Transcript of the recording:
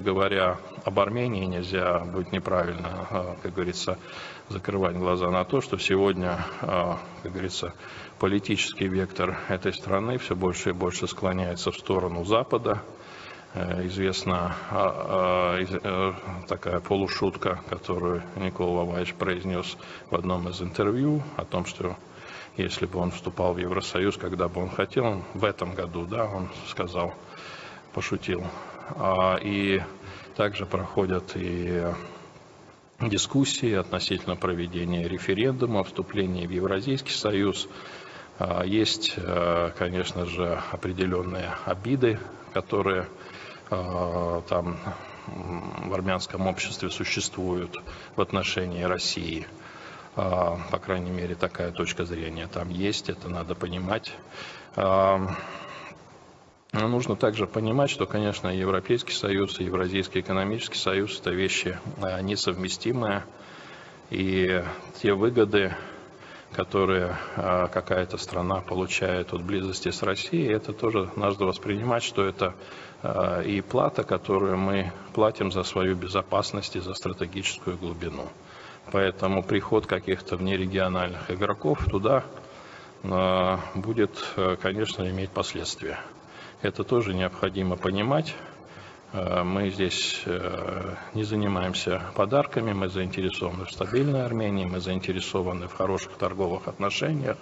Говоря об Армении, нельзя будет неправильно, а, как говорится, закрывать глаза на то, что сегодня, а, как говорится, политический вектор этой страны все больше и больше склоняется в сторону Запада. Э, известна а, э, такая полушутка, которую Никола Ваваевич произнес в одном из интервью о том, что если бы он вступал в Евросоюз, когда бы он хотел, в этом году, да, он сказал, пошутил. А, и также проходят и дискуссии относительно проведения референдума, вступления в Евразийский союз. А, есть, э, конечно же, определенные обиды, которые э, там в армянском обществе существуют в отношении России. А, по крайней мере, такая точка зрения там есть, это надо понимать. Но нужно также понимать, что, конечно, Европейский Союз и Евразийский экономический союз – это вещи а, несовместимые. И те выгоды, которые а, какая-то страна получает от близости с Россией, это тоже надо воспринимать, что это а, и плата, которую мы платим за свою безопасность и за стратегическую глубину. Поэтому приход каких-то внерегиональных игроков туда будет, конечно, иметь последствия. Это тоже необходимо понимать. Э, мы здесь э, не занимаемся подарками, мы заинтересованы в стабильной Армении, мы заинтересованы в хороших торговых отношениях,